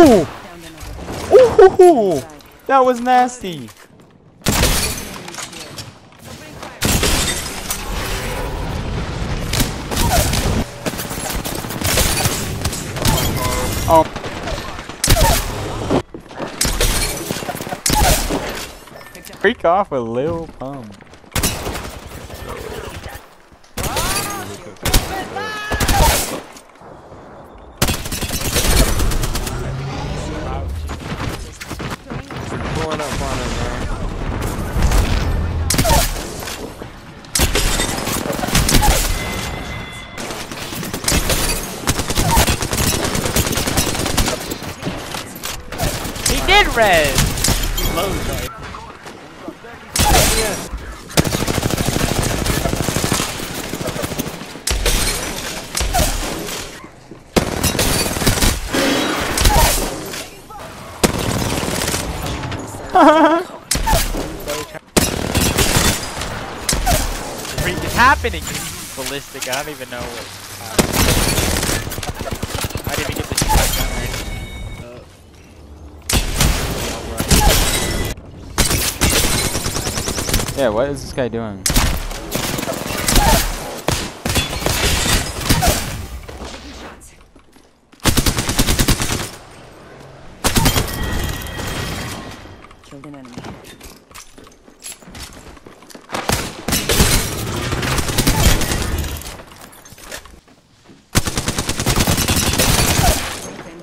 Ooh! Ooh! That was nasty. Oh. Freak off with Lil Pump. Red. Low. Freak is happening. Ballistic. I don't even know what. Uh, I didn't even get the shotgun or anything. Yeah, what is this guy doing? Killed an enemy. Open.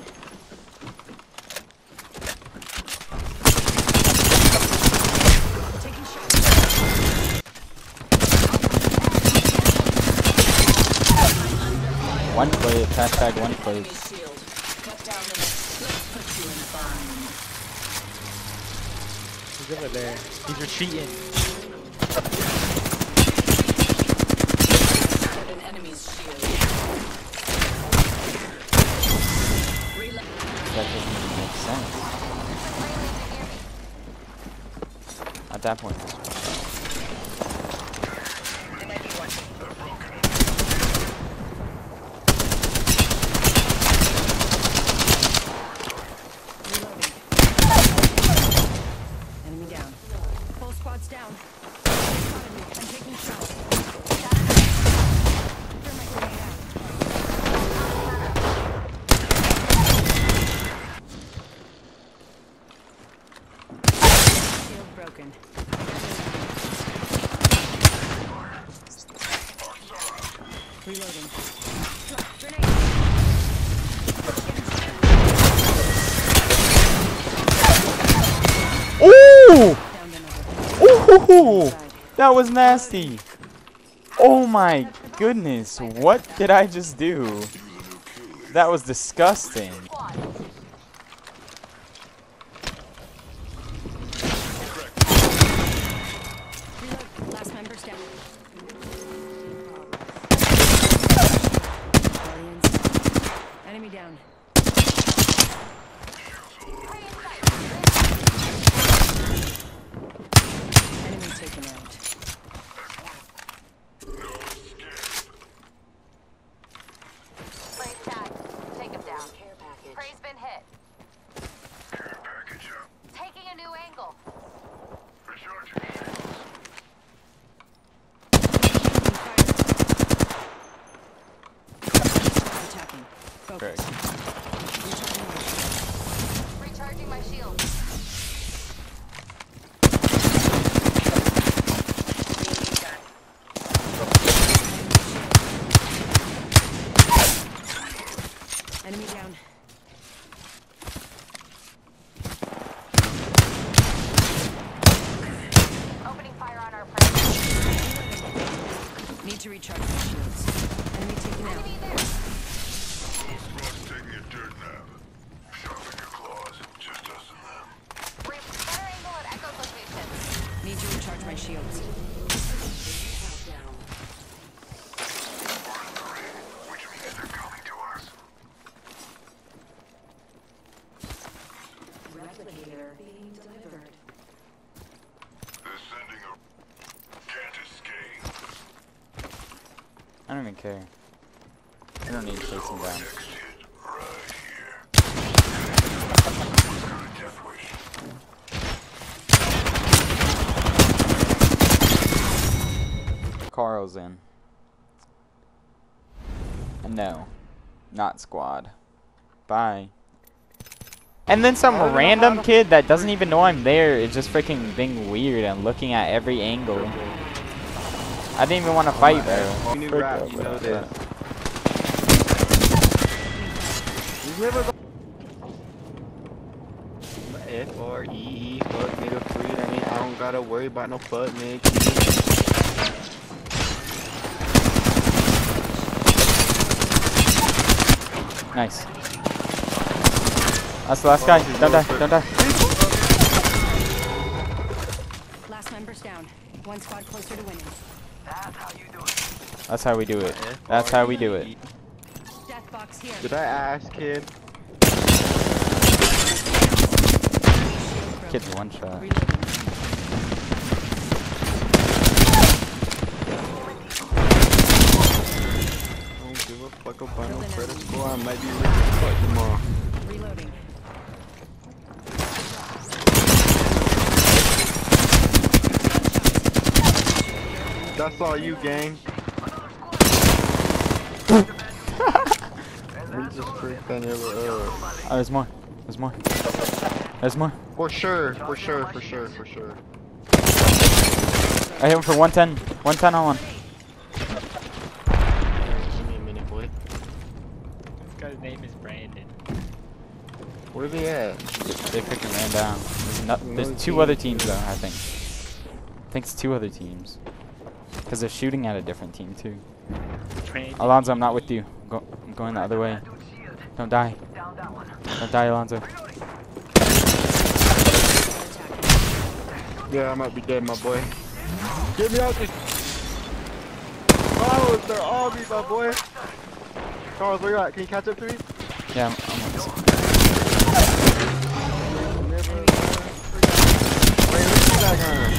Taking shots. One hashtag one plate. He's over there. He's retreating. That doesn't even make sense. At that point, it's Reloading. Enemy down. Full squad's down. Spotted me. I'm taking shots. Throw my grenade out. Shield broken. Reloading. Grenade. Ooh! Downed another. Ooh! That was nasty. Oh my goodness, what did I just do? That was disgusting. Enemy down. Enemy taken out. Praise tag. Take him down. Praise been hit. Taking a new angle. Attacking. Correct. Focus. Recharging my shield. Recharging my shield. Enemy down. Opening fire on our prey. Need to recharge my shields. Enemy taken out. Enemy there. Squad's dirt nap. Sharpen your claws. Just us and them. Brief better at Echo's location. Need to recharge my shields. Which means they're coming to us. They're sending a... Can't escape. I don't even care. I don't need to chase him down. Next hit, right here. Death wish. Carl's in. And no, not squad. Bye. And then some random kid that doesn't even know I'm there is just freaking being weird and looking at every angle. I didn't even want to oh fight, bro. You rap, you know this. You F R E E fuck nigga free. That mean I don't gotta worry about no fuck nigga. Nice. That's the last guy. Don't die. Don't die. Last member's down. One squad closer to winning. That's how we do it. That's how we do it. Death box here. Did I ask kid? Shield Kid's one shot. Don't give a fuck about no credit score. I might be rich as fuck tomorrow. Reloading. That's all you, gang. we just freaked that never uh Oh, there's more. There's more. There's more. For sure, for sure, for sure, for sure. I hit him for 110. 110 on one. This guy's name is Brandon. Where's they at? They freaking ran down. There's, no, there's two team. other teams though, I think. I think it's two other teams. Because they're shooting at a different team too. Brandon. Alonzo, I'm not with you. Go, I'm going the other way. Don't die. Don't die, Alonzo. Yeah, I might be dead, my boy. Get me out this. Oh, they're all me, my boy. Charles, where you at? Can you catch up to me? Yeah, I'm, I'm on this. Never. Wait, look at that gun.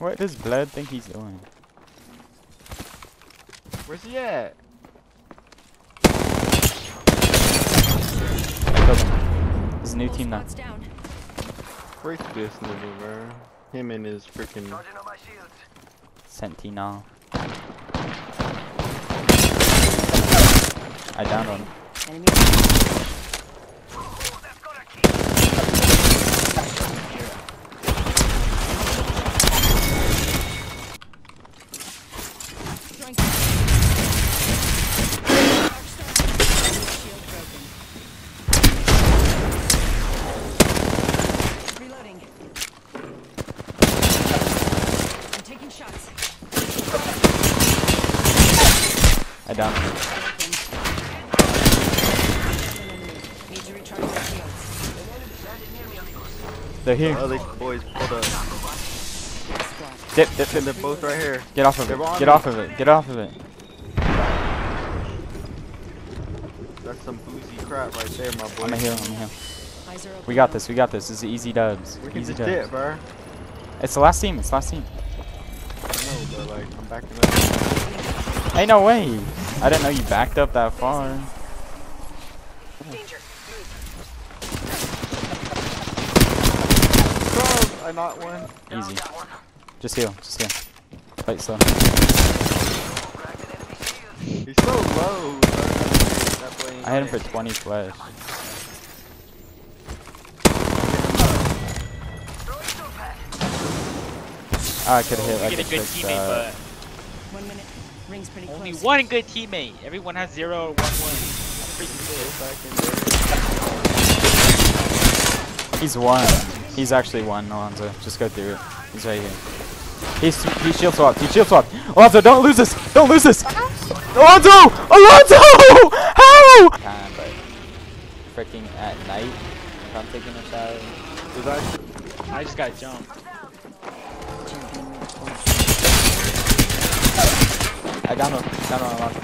What does Blood think he's doing? Where's he at? Killed him. This is a new team now. Squads down. Freak this nigga, bro. Him and his freaking. Sentinel. I downed one. Enemy. Joint. Shield broken. Reloading. I'm taking shots. I downed one. Need to recharge my shields. They're The here. Oh, other boys pulled up. Dip, dip, And dip. they're both right here. Get off of They're it. Get off of it. Get off of it. That's some boozy crap right there, my boy. I'm a heal. I'm a heal. Eyes are open. We got this. We got this. This is easy dubs. We Easy dubs. dip, bro. It's the last team. It's the last team. I know, but like, I'm backing up. Ain't no way. I didn't know you backed up that far. Charles, I not one. Easy. Just heal. Just heal. Fight slow. He's so low. bro. That boy ain't I hit him for 20 flesh. Oh, I could hit like get a a good six teammate, shot. but One minute. Rings pretty only close. one good teammate. Everyone has zero or one one. Freaking good. He's one. He's actually one, Alonzo. Just go through it. He's right here. He's he shield swapped. He shield swapped. Alonzo, don't lose this. Don't lose this. Alonzo! Alonzo! How? Time, but freaking at night, if I'm taking a shower. There's actually I just got jumped. I down one. Down one. Alonzo.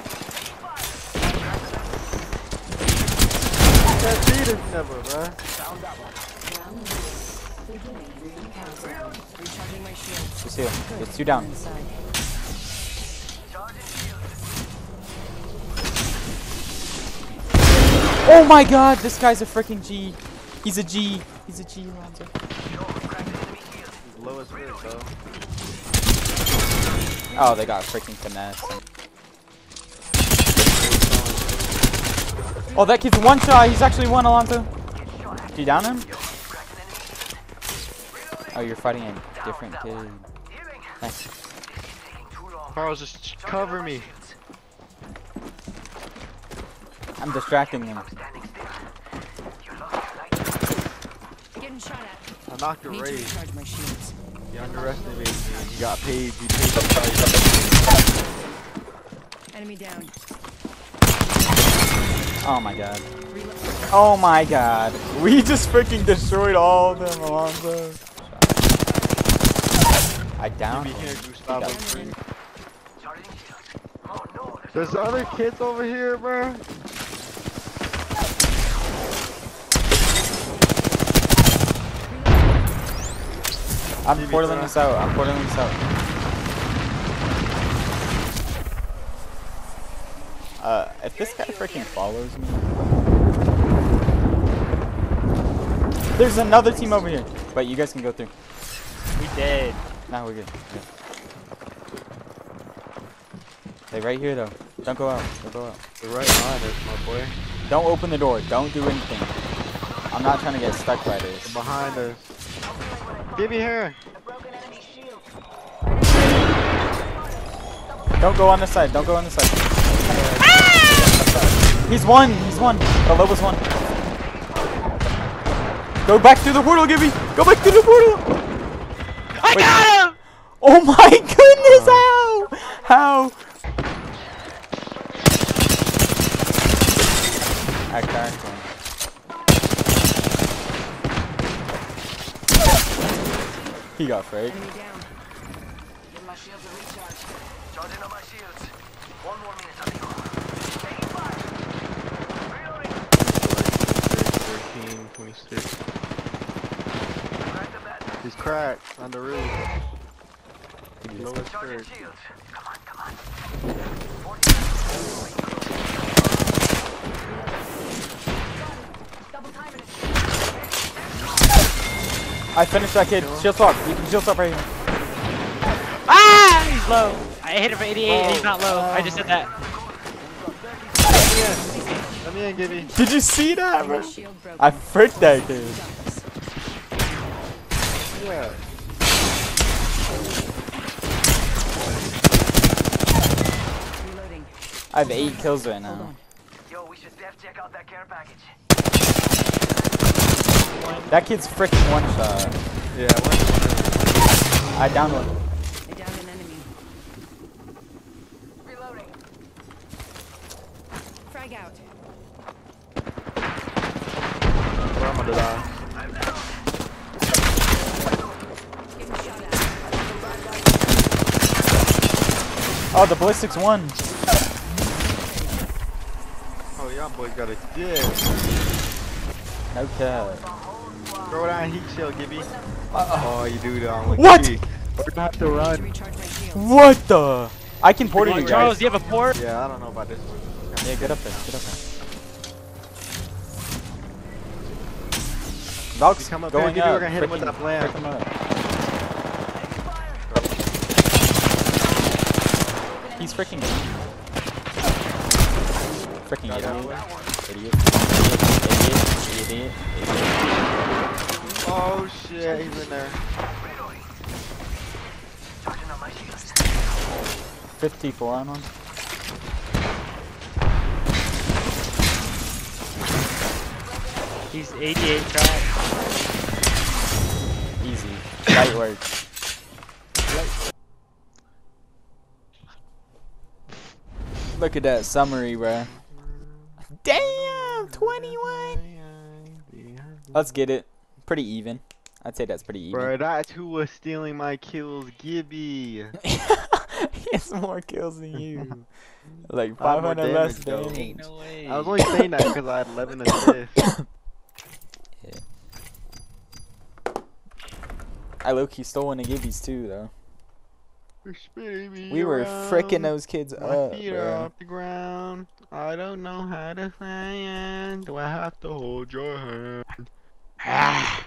That cheaters never, bro. Just. There's two down. Oh my god, this guy's a freaking G. He's a G. He's a G, though. Oh, they got freaking finesse. Oh, that kid's one shot. He's actually one, Alonzo. Did you down him? Oh, you're fighting a different kid. Nice. Carl, just cover me. I'm distracting him. Getting shot at. I knocked a Need to raise. recharge my shields. You underestimated me. You got paid. You paid the price. Enemy down. Oh my god. Oh my god. We just freaking destroyed all of them, Alonzo. I downed Be here, him. Gustavo. got- Fring. There's other kids over here, bro. I'm TV portaling bro. this out. I'm portaling this out. Uh, if this guy freaking follows me. There's another team over here. But you guys can go through. We did. Now we're good. good. Stay right here though. Don't go out. Don't go out. You're right behind us, my boy. Don't open the door. Don't do anything. I'm not trying to get stuck by this. Behind us. Give me here. Don't go on this side. Don't go on this side. Ah! He's one. He's one. The lowest one. Go back through the portal, Gibby. Go back through the portal. I Wait. got him! Oh my goodness! Uh-huh. How? How? I cracked him. He got frayed. Enemy down. Give my shields a. Charging on my shields. One more minute, amigo. Taking fire. 13, 26. Crack the bat. He's cracked on the roof. Lowest Charging first. shields. Come on, come on. 40 Double timing it. I finished that kid. Shield swap. You can shield swap right here. Ah! He's low. I hit him for 88. and He's not low. I just said that. Let me in, Gibby. Did you see that, bro? My shield broken. I fricked that kid. Ducks. Yeah. Reloading. I have eight kills right now. Yo, we should def check out that care package. That kid's freaking one shot. Yeah, one. I downed one. I downed an enemy. Reloading. Frag out. I'm gonna die. Getting shot at. Oh, the ballistics won. Oh, y'all boys got a dick. No cap. Throw down heat shield, Gibby. Oh, you do that. I'm What? Gibby. We're gonna have to To run. recharge my shield. What the? I can port you Charles, guys. do you have a port? Yeah, I don't know about this one. Yeah, get up there. Get up there. Valk's You come up going here, Gibby, up. we're gonna hit him with Freaking- that plan. freak him up. He's freaking. Freaking Got that idiot. Idiot. Idiot. Idiot. Idiot. Oh shit, he's in there. Charging on my 54 on one. He's 88 crack. Easy. Light work. Look at that summary, bruh. Damn! 21! Let's get it. Pretty even. I'd say that's pretty even. Bro, that's who was stealing my kills, Gibby. he has more kills than you. Like I more 500 less damage, though. damage. Ain't no way. I was only saying that because I had 11 assists. I low key stole one of Gibby's too, though. You're spinning me We were around. fricking those kids My up, feet are bro. off the ground. I don't know how to say. Do I have to hold your hand? Ah.